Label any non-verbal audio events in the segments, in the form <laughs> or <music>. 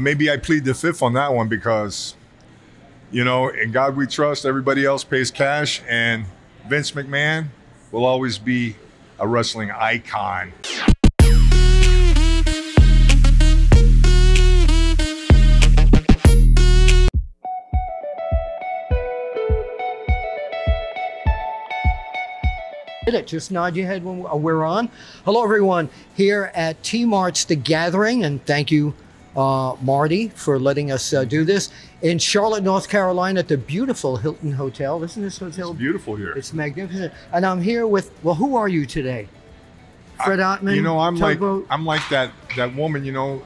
Maybe I plead the fifth on that one because, you know, in God we trust, everybody else pays cash, and Vince McMahon will always be a wrestling icon. it. Just nod your head when we're on. Hello, everyone, here at T Mart's The Gathering, and thank you, uh, Marty, for letting us uh, do this in Charlotte, North Carolina, at the beautiful Hilton Hotel. Isn't this hotel It's beautiful here. It's magnificent. And I'm here with, well, who are you today? Fred Ottman? you know, I'm like I'm like that that woman, you know,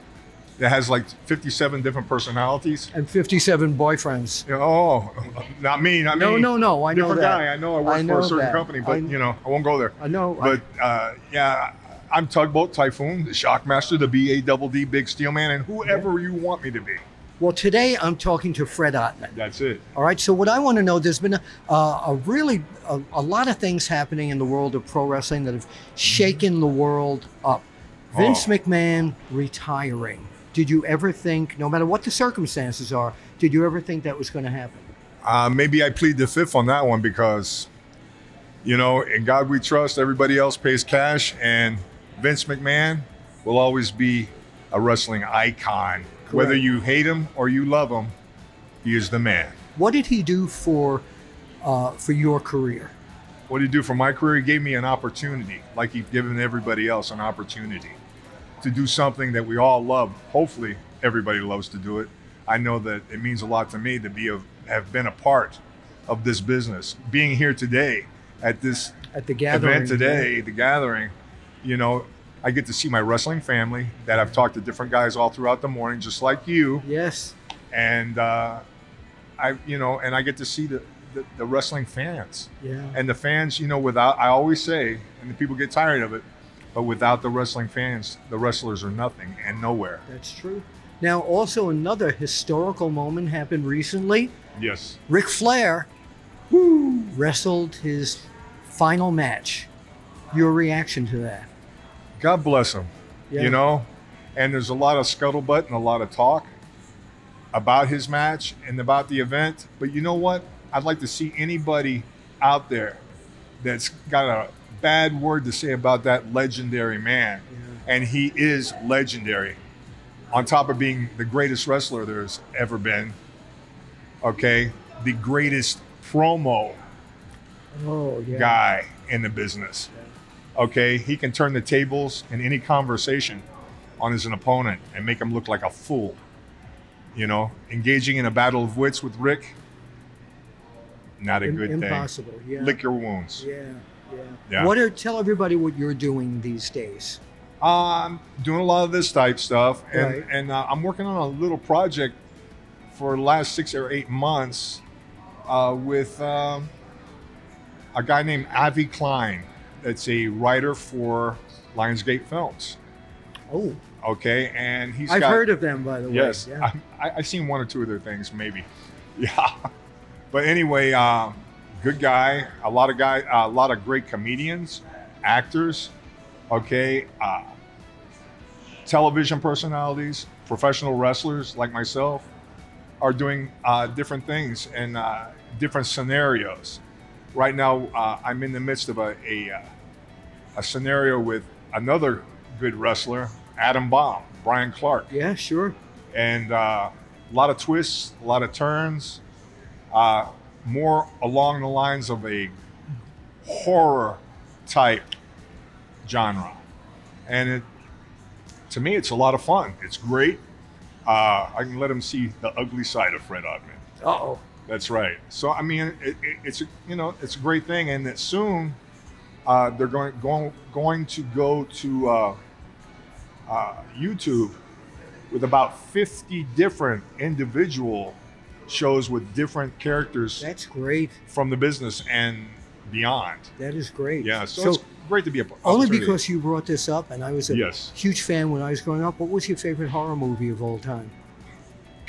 that has like 57 different personalities. and 57 boyfriends. You know, oh, <laughs> not me, not No, me. no, no, no. I know that. guy. I know I work I for know a certain that. company, but I- you know, I won't go there. I know. I- But uh, yeah, I'm Tugboat Typhoon, the Shockmaster, the BA Double D Big Steel Man, and whoever you want me to be. well, today I'm talking to Fred Ottman. That's it. All right. So what I want to know, there's been a, a really a, a lot of things happening in the world of pro wrestling that have shaken the world up. Vince Oh. McMahon retiring. Did you ever think, no matter what the circumstances are, did you ever think that was going to happen? Uh, maybe I plead the fifth on that one because, you know, in God we trust, everybody else pays cash, and Vince McMahon will always be a wrestling icon. Whether you hate him or you love him, he is the man. What did he do for uh, for your career? What did he do for my career? He gave me an opportunity, like he's given everybody else an opportunity to do something that we all love. Hopefully, everybody loves to do it. I know that it means a lot to me to be a, have been a part of this business. Being here today at this At the gathering event today, the gathering, you know, I get to see my wrestling family that I've talked to different guys all throughout the morning, just like you Yes. and uh, I, you know, and I get to see the, the, the wrestling fans Yeah. and the fans. You know, without I always say, and the people get tired of it, but without the wrestling fans, the wrestlers are nothing and nowhere. That's true. Now, also another historical moment happened recently. Yes, Ric Flair woo, wrestled his final match. Your reaction to that? God bless him. Yeah. You know, and there's a lot of scuttlebutt and a lot of talk about his match and about the event. But you know what? I'd like to see anybody out there that's got a bad word to say about that legendary man. And he is legendary. On top of being the greatest wrestler there's ever been, okay, the greatest promo Oh, yeah. guy in the business. Okay, he can turn the tables in any conversation on his opponent and make him look like a fool. You know, engaging in a battle of wits with Ric, not a Im- good impossible. thing. Yeah. Lick your wounds. yeah. Yeah. Yeah. What are tell everybody what you're doing these days? I'm doing a lot of this type stuff, and Right. and uh, I'm working on a little project for the last six or eight months uh, with um, a guy named Avi Klein. That's a writer for Lionsgate Films. Oh, Okay, and he's I've got, heard of them by the way. Yes, Yeah. I, I've seen one or two of their things, maybe. <laughs> Yeah, but anyway, uh, good guy. A lot of guy, a lot of great comedians, actors. Okay, uh, television personalities, professional wrestlers like myself are doing uh, different things in uh, different scenarios. Right now, uh, I'm in the midst of a a, uh, a scenario with another good wrestler, Adam Bomb, Brian Clark yeah, sure. and uh, a lot of twists, a lot of turns, uh, more along the lines of a horror type genre. And it, to me, it's a lot of fun. It's great. Uh, I can let him see the ugly side of Fred Ottman. Uh oh. That's right. So I mean, it, it, it's a, you know it's a great thing, and that soon uh, they're going going going to go to uh, uh, YouTube with about fifty different individual shows with different characters That's great. from the business and beyond. That is great. Yeah, so, so it's great to be a part. only because you brought this up, and I was a Yes. huge fan when I was growing up. What was your favorite horror movie of all time?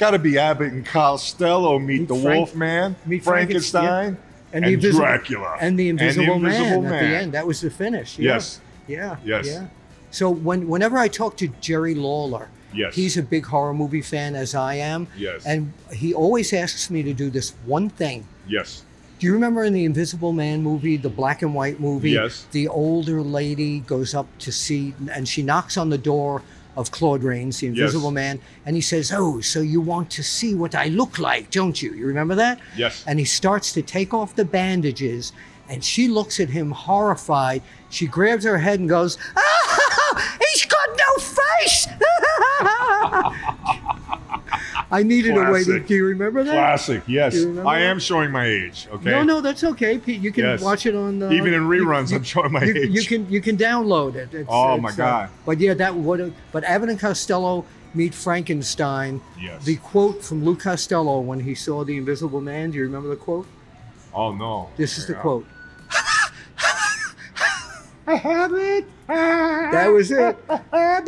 Got to be Abbott and Costello meet, Meet the Frank- Wolf Man, meet Frankenstein, And, and, the invisible, Dracula, and the Invisible, Invisible Man, at the end. That was the finish. Yeah. Yes. Yeah. Yes. Yeah. So when whenever I talk to Jerry Lawler, Yes. He's a big horror movie fan, as I am. Yes. And he always asks me to do this one thing. yes. Do you remember in the Invisible Man movie, the black and white movie? Yes. The older lady goes up to see, and she knocks on the door of Claude Rains, the Invisible Yes. Man, and he says, "Oh, so you want to see what I look like, don't you? You remember that?" Yes. And he starts to take off the bandages, and she looks at him horrified. She grabs her head and goes, <laughs> "Ah, he's got no face!" <laughs> I needed a way to. Do you remember that? Classic. Yes. You remember I that? am showing my age. Okay. No, no, that's okay, Pete. You can Yes. watch it on. Uh, Even in reruns, you, I'm showing my you, age. you can you can download it. It's, Oh, my it's, uh, God. but yeah, that would. But Abbott and Costello meet Frankenstein. Yes. The quote from Lou Costello when he saw the Invisible Man. Do you remember the quote? oh no. This is the Yeah. quote. I have it. That was it. That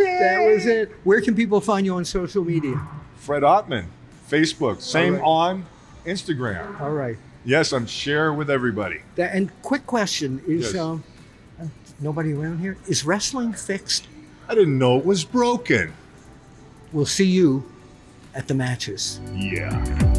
was it. Where can people find you on social media? Fred Ottman, Facebook. Same right. on Instagram. All right. Yes, I'm share with everybody. That, and quick question is Yes. um, nobody around here is wrestling fixed? I didn't know it was broken. We'll see you at the matches. Yeah.